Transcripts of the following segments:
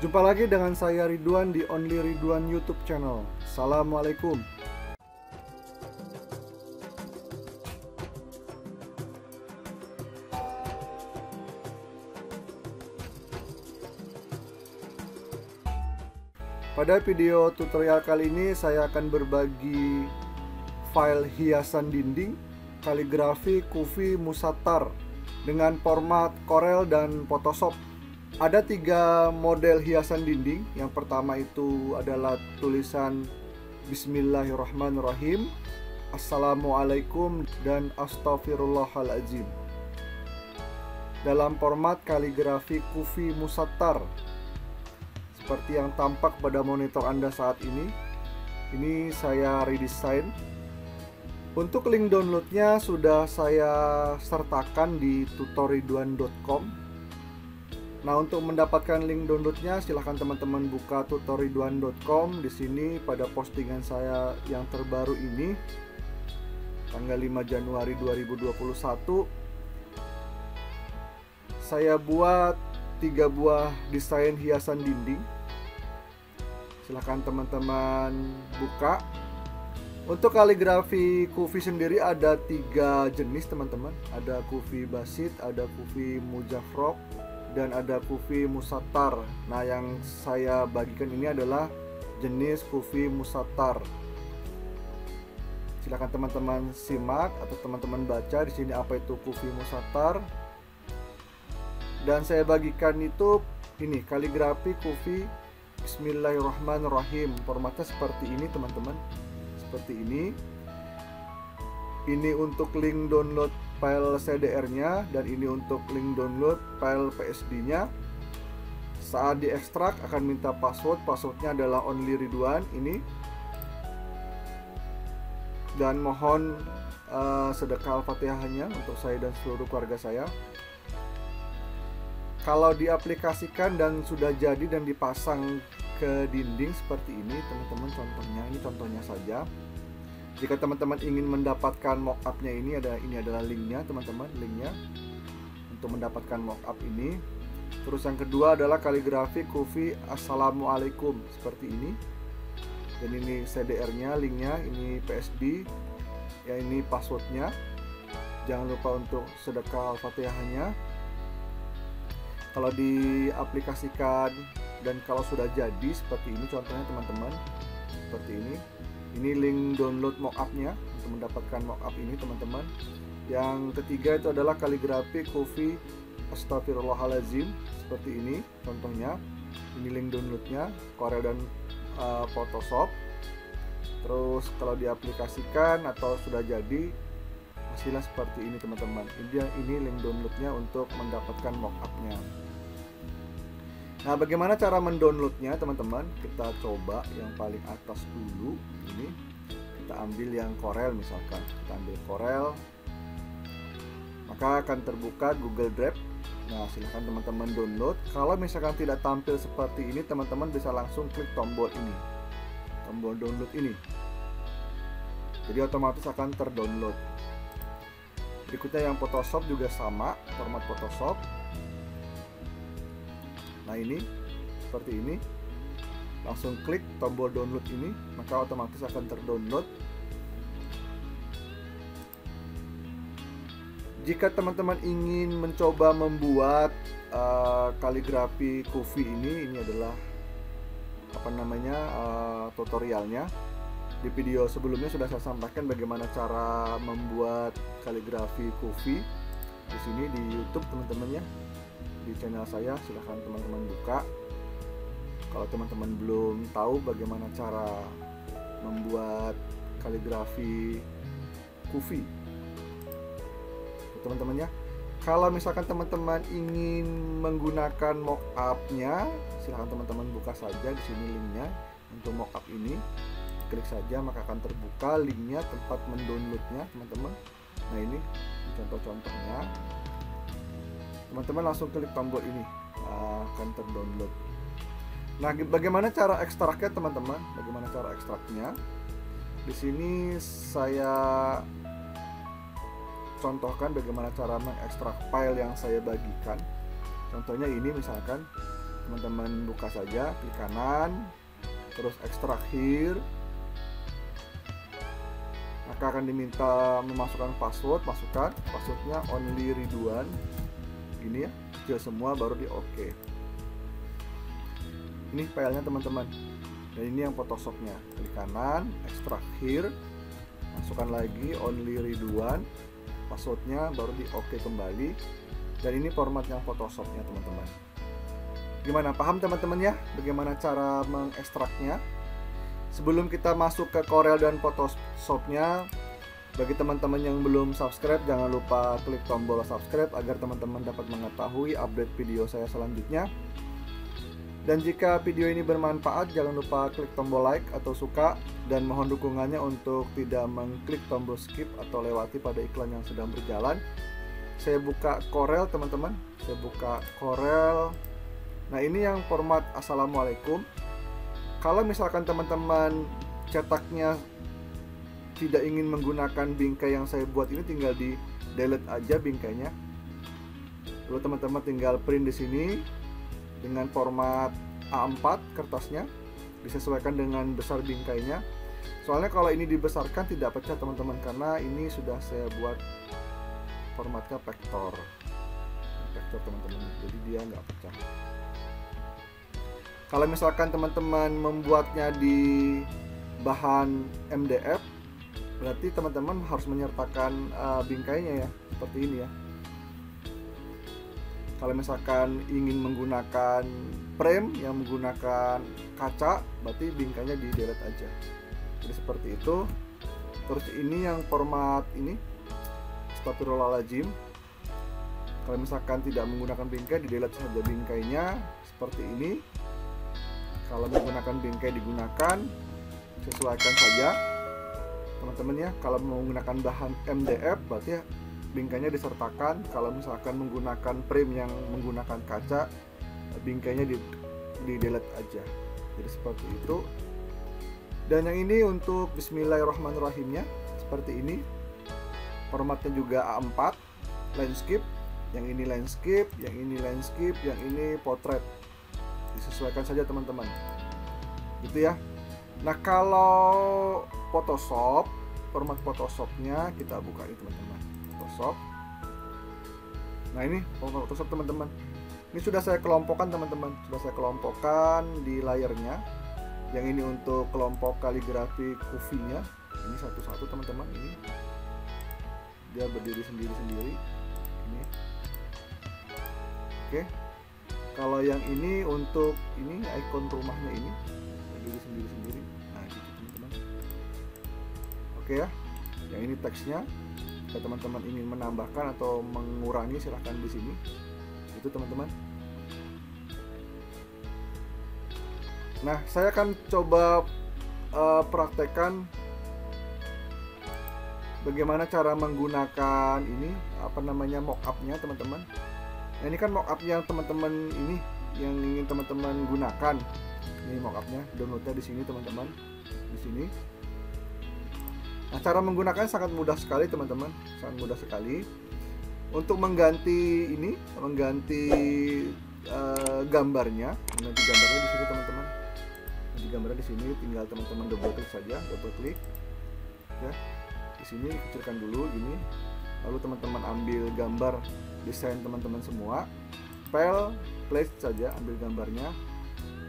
Jumpa lagi dengan saya Ridwan di Only Ridwan YouTube channel. Assalamualaikum. Pada video tutorial kali ini saya akan berbagi file hiasan dinding kaligrafi Kufi Musatar dengan format Corel dan Photoshop. Ada tiga model hiasan dinding. Yang pertama itu adalah tulisan Bismillahirrahmanirrahim, Assalamualaikum dan Astaghfirullahaladzim. Dalam format kaligrafi Kufi Musatar seperti yang tampak pada monitor Anda saat ini. Ini saya redesign. Untuk link downloadnya sudah saya sertakan di tutoriduan.com. Nah, untuk mendapatkan link downloadnya silahkan teman-teman buka tutoriduan.com di sini pada postingan saya yang terbaru ini tanggal 5 Januari 2021 saya buat tiga buah desain hiasan dinding. Silahkan teman-teman buka. Untuk kaligrafi kufi sendiri ada tiga jenis teman-teman. Ada kufi basit ada kufi mujafrok dan ada kufi musatar nah yang saya bagikan ini adalah jenis kufi musatar silahkan teman-teman simak atau teman-teman baca di sini apa itu kufi musatar dan saya bagikan itu ini kaligrafi kufi Bismillahirrahmanirrahim. Formatnya seperti ini, teman-teman. Seperti ini. Ini untuk link download file CDR-nya dan ini untuk link download file PSD-nya. Saat diekstrak akan minta password. Passwordnya adalah only Ridwan ini. Dan mohon uh, sedekah Al-Fatihahnya untuk saya dan seluruh keluarga saya kalau diaplikasikan dan sudah jadi dan dipasang ke dinding seperti ini teman-teman contohnya ini contohnya saja jika teman-teman ingin mendapatkan mockupnya ini ada ini adalah linknya teman-teman linknya untuk mendapatkan mockup ini. Terus yang kedua adalah kaligrafi kufi assalamualaikum seperti ini. Dan ini CDR nya linknya ini PSD ya ini passwordnya. Jangan lupa untuk sedekah al-fatihahnya. Kalau diaplikasikan dan kalau sudah jadi seperti ini contohnya teman-teman seperti ini ini link download mockupnya untuk mendapatkan mockup ini teman-teman. Yang ketiga itu adalah kaligrafi Kofi Astagfirullahalazim seperti ini contohnya. Ini link downloadnya Corel dan uh, Photoshop. Terus kalau diaplikasikan atau sudah jadi hasilnya seperti ini teman-teman. Ini ini link downloadnya untuk mendapatkan mockupnya nah bagaimana cara mendownloadnya teman-teman? Kita coba yang paling atas dulu. Ini kita ambil yang Corel misalkan. Kita ambil Corel. Maka akan terbuka Google Drive. Nah silahkan teman-teman download. Kalau misalkan tidak tampil seperti ini teman-teman bisa langsung klik tombol ini. Tombol download ini. Jadi otomatis akan terdownload. Berikutnya yang Photoshop juga sama format Photoshop nah ini seperti ini. Langsung klik tombol download ini maka otomatis akan terdownload. Jika teman-teman ingin mencoba membuat uh, kaligrafi kufi ini ini adalah apa namanya uh, tutorialnya. Di video sebelumnya sudah saya sampaikan bagaimana cara membuat kaligrafi kufi. Di sini di YouTube teman-teman ya di channel saya silahkan teman-teman buka. Kalau teman-teman belum tahu bagaimana cara membuat kaligrafi kufi. Teman-teman ya kalau misalkan teman-teman ingin menggunakan mockupnya silahkan teman-teman buka saja di sini linknya. Untuk mockup ini klik saja maka akan terbuka linknya tempat mendownloadnya teman-teman. Nah ini contoh-contohnya teman-teman langsung klik tombol ini. Akan terdownload nah bagaimana cara ekstraknya teman-teman? Bagaimana cara ekstraknya? Di sini saya contohkan bagaimana cara mengekstrak file yang saya bagikan. Contohnya ini misalkan teman-teman buka saja klik kanan terus ekstrak here. Maka akan diminta memasukkan password masukkan passwordnya only Ridwan ini ya kecil semua baru di oke. OK. ini filenya teman-teman. Dan ini yang photoshopnya. Klik kanan ekstrak here masukkan lagi only Ridwan passwordnya baru di oke OK kembali. Dan ini format yang photoshopnya teman-teman. Gimana? Paham teman-teman ya? Bagaimana cara mengekstraknya? Sebelum kita masuk ke Corel dan Photoshopnya, bagi teman-teman yang belum subscribe, jangan lupa klik tombol subscribe agar teman-teman dapat mengetahui update video saya selanjutnya. Dan jika video ini bermanfaat, jangan lupa klik tombol like atau suka dan mohon dukungannya untuk tidak mengklik tombol skip atau lewati pada iklan yang sedang berjalan. Saya buka Corel teman-teman, saya buka Corel. Nah ini yang format Assalamualaikum kalau misalkan teman-teman cetaknya tidak ingin menggunakan bingkai yang saya buat ini tinggal di delete aja bingkainya. Lalu teman-teman tinggal print di sini dengan format A4 kertasnya disesuaikan dengan besar bingkainya. Soalnya kalau ini dibesarkan tidak pecah teman-teman karena ini sudah saya buat formatnya vektor. Vektor teman-teman. Jadi dia nggak pecah. Kalau misalkan teman-teman membuatnya di bahan MDF berarti teman-teman harus menyertakan uh, bingkainya ya seperti ini ya. Kalau misalkan ingin menggunakan frame yang menggunakan kaca berarti bingkainya di delete aja. Jadi seperti itu. Terus ini yang format ini Astagfirullahaladzim kalau misalkan tidak menggunakan bingkai di delete saja bingkainya. Seperti ini. Kalau menggunakan bingkai digunakan sesuaikan saja teman-teman ya kalau menggunakan bahan MDF berarti bingkainya disertakan. Kalau misalkan menggunakan frame yang menggunakan kaca bingkainya di, di delete aja. Jadi seperti itu. Dan yang ini untuk bismillahirrahmanirrahimnya seperti ini. Formatnya juga A4 landscape. Yang ini landscape yang ini landscape yang ini portrait disesuaikan saja teman-teman. Gitu ya nah kalau Photoshop format Photoshopnya kita buka ini teman-teman. Photoshop. Nah ini format Photoshop teman-teman. Ini sudah saya kelompokkan teman-teman. Sudah saya kelompokkan di layarnya. Yang ini untuk kelompok kaligrafi kufinya. Ini satu-satu teman-teman. Ini. Dia berdiri sendiri-sendiri. Ini. Oke. Kalau yang ini untuk ini icon rumahnya ini. Berdiri sendiri oke ya. Yang ini teksnya jika teman-teman ingin menambahkan atau mengurangi silahkan di sini. Itu teman-teman. Nah saya akan coba uh, praktekkan bagaimana cara menggunakan ini apa namanya mockupnya teman-teman. Nah, ini kan mockup yang teman-teman ini yang ingin teman-teman gunakan. Ini mockupnya. Downloadnya di sini teman-teman. Di sini nah cara menggunakan sangat mudah sekali teman-teman. Sangat mudah sekali. Untuk mengganti ini mengganti uh, gambarnya mengganti gambarnya di sini teman-teman. Di gambarnya di sini tinggal teman-teman double klik saja double klik ya di sini kecilkan dulu gini. Lalu teman-teman ambil gambar desain teman-teman semua. File place saja ambil gambarnya.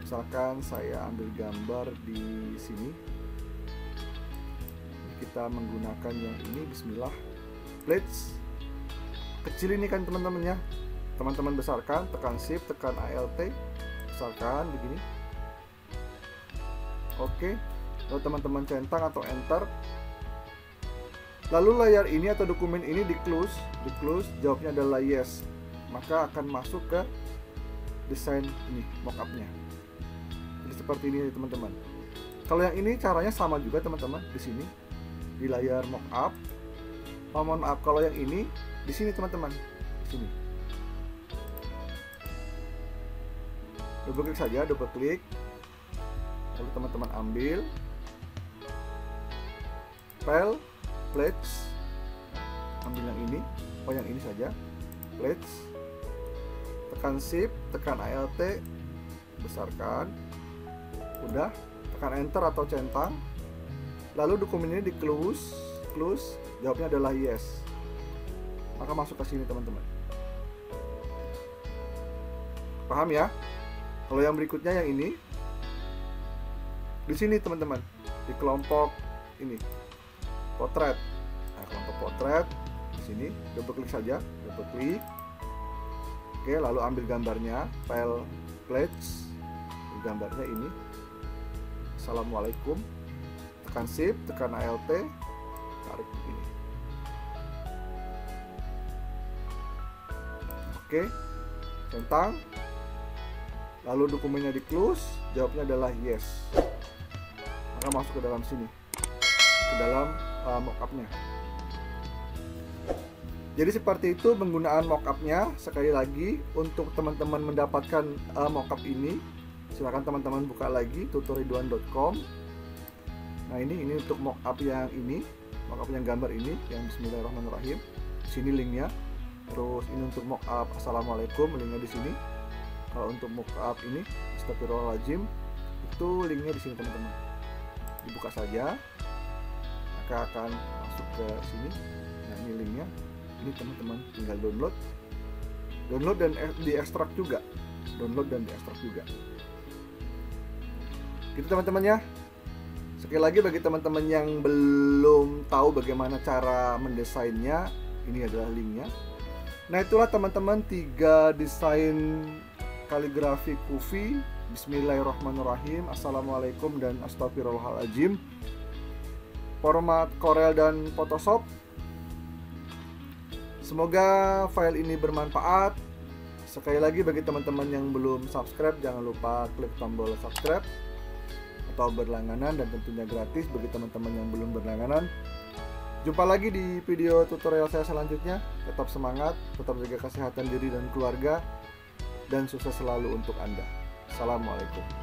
Misalkan saya ambil gambar di sini kita menggunakan yang ini. Bismillah. Place kecil ini kan teman-teman ya. Teman-teman besarkan tekan shift tekan alt besarkan begini. Oke. Lalu teman-teman centang atau enter. Lalu layar ini atau dokumen ini di close, di close jawabnya adalah yes. Maka akan masuk ke desain ini mockupnya. Jadi seperti ini teman-teman. Kalau yang ini caranya sama juga teman-teman di sini di layar mockup. Oh, mohon maaf kalau yang ini di sini teman-teman, di sini. Double klik saja, double klik. Lalu teman-teman ambil. File plates ambil yang ini. Oh yang ini saja. Plates tekan shift tekan alt besarkan. Udah. Tekan enter atau centang lalu dokumen ini di close close jawabnya adalah yes. Maka masuk ke sini teman-teman. Paham ya? Kalau yang berikutnya yang ini di sini teman-teman di kelompok ini potret. Nah kelompok potret di sini double klik saja double klik. Oke lalu ambil gambarnya file pledge. Gambarnya ini. Assalamualaikum tekan shift tekan ALT tarik begini oke centang lalu dokumennya di close jawabnya adalah yes. Maka masuk ke dalam sini. Ke dalam uh, mockupnya. Jadi seperti itu penggunaan mockupnya. Sekali lagi untuk teman-teman mendapatkan uh, mockup ini silahkan teman-teman buka lagi tutoriduan.com nah ini ini untuk mockup yang ini mockup yang gambar ini yang Bismillahirrahmanirrahim. Sini linknya. Terus ini untuk mockup Assalamualaikum linknya di sini. Kalau untuk mockup ini Astagfirullahaladzim itu linknya di sini teman-teman. Dibuka saja maka akan masuk ke sini. Nah ini linknya. Ini teman-teman tinggal download. Download dan diekstrak juga. Download dan diekstrak juga. Gitu teman-teman ya sekali lagi bagi teman-teman yang belum tahu bagaimana cara mendesainnya ini adalah linknya. Nah itulah teman-teman tiga desain kaligrafi kufi. Bismillahirrahmanirrahim. Assalamualaikum dan Astagfirullahaladzim. Format Corel dan Photoshop. Semoga file ini bermanfaat. Sekali lagi bagi teman-teman yang belum subscribe Jangan lupa klik tombol subscribe atau berlangganan dan tentunya gratis bagi teman-teman yang belum berlangganan. Jumpa lagi di video tutorial saya selanjutnya. Tetap semangat, tetap jaga kesehatan diri dan keluarga, dan sukses selalu untuk Anda. Assalamualaikum.